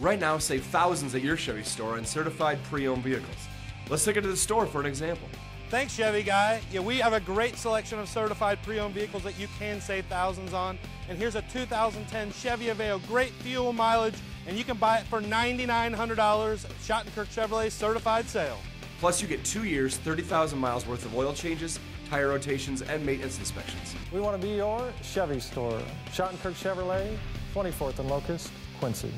Right now, save thousands at your Chevy store on certified pre owned vehicles. Let's take it to the store for an example. Thanks, Chevy Guy. Yeah, we have a great selection of certified pre-owned vehicles that you can save thousands on. And here's a 2010 Chevy Aveo, great fuel mileage, and you can buy it for $9,900 at Shottenkirk Chevrolet certified sale. Plus, you get two years, 30,000 miles worth of oil changes, tire rotations, and maintenance inspections. We want to be your Chevy store. Shottenkirk Chevrolet, 24th and Locust, Quincy.